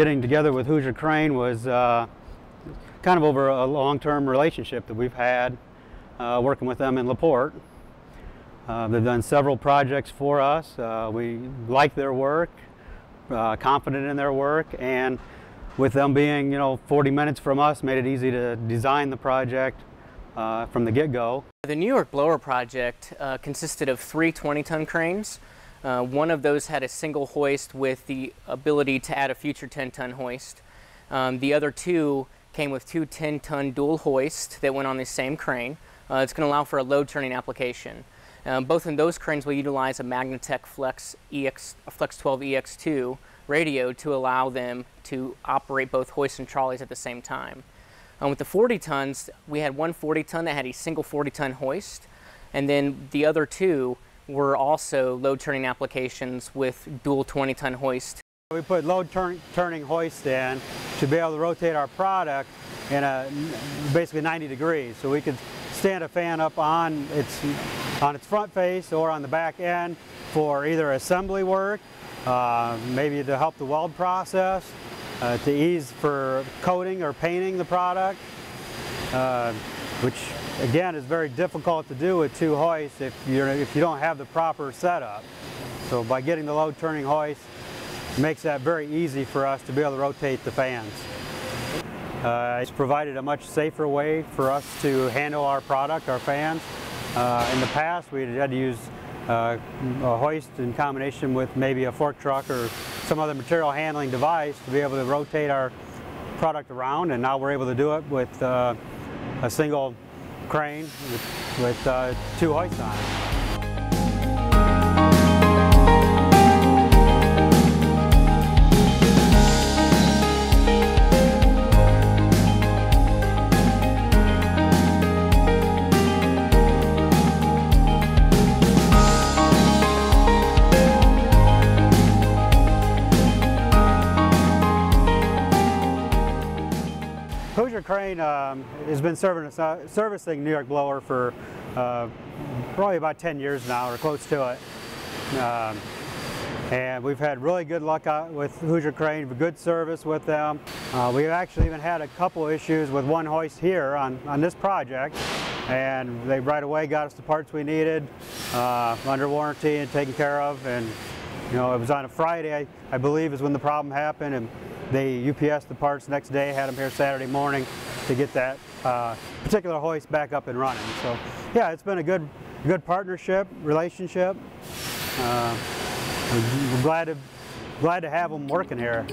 getting together with Hoosier Crane was uh, kind of over a long-term relationship that we've had uh, working with them in LaPorte. Uh, they've done several projects for us. Uh, we like their work, uh, confident in their work, and with them being, you know, 40 minutes from us, made it easy to design the project uh, from the get-go. The New York Blower project consisted of three 20-ton cranes. Uh, one of those had a single hoist with the ability to add a future 10-ton hoist. Um, the other two came with two 10-ton dual hoists that went on the same crane. Uh, it's going to allow for a load turning application. Um, both in those cranes will utilize a Magnetek Flex, EX, Flex 12 EX2 radio to allow them to operate both hoists and trolleys at the same time. Um, with the 40 tons, we had one 40 ton that had a single 40 ton hoist, and then the other two were also load turning applications with dual 20 ton hoist. We put load turn turning hoist in to be able to rotate our product in a basically 90 degrees. So we could stand a fan up on its, on its front face or on the back end for either assembly work, uh, maybe to help the weld process, uh, to ease for coating or painting the product, uh, which again it's very difficult to do with two hoists if, you're, if you don't have the proper setup. So by getting the load turning hoist, it makes that very easy for us to be able to rotate the fans. Uh, it's provided a much safer way for us to handle our product, our fans. Uh, in the past, we had to use uh, a hoist in combination with maybe a fork truck or some other material handling device to be able to rotate our product around, and now we're able to do it with uh, a single crane with, with uh, two hoists on it. Crane um, has been serving, uh, servicing New York Blower for uh, probably about 10 years now, or close to it. Um, and we've had really good luck with Hoosier Crane, good service with them. Uh, we've actually even had a couple issues with one hoist here on, on this project, and they right away got us the parts we needed uh, under warranty and taken care of. And you know, it was on a Friday, I, I believe, is when the problem happened, and they UPS the parts next day, had them here Saturday morning to get that uh, particular hoist back up and running. So yeah, it's been a good, good partnership, relationship. Uh, we're glad to, glad to have them working here.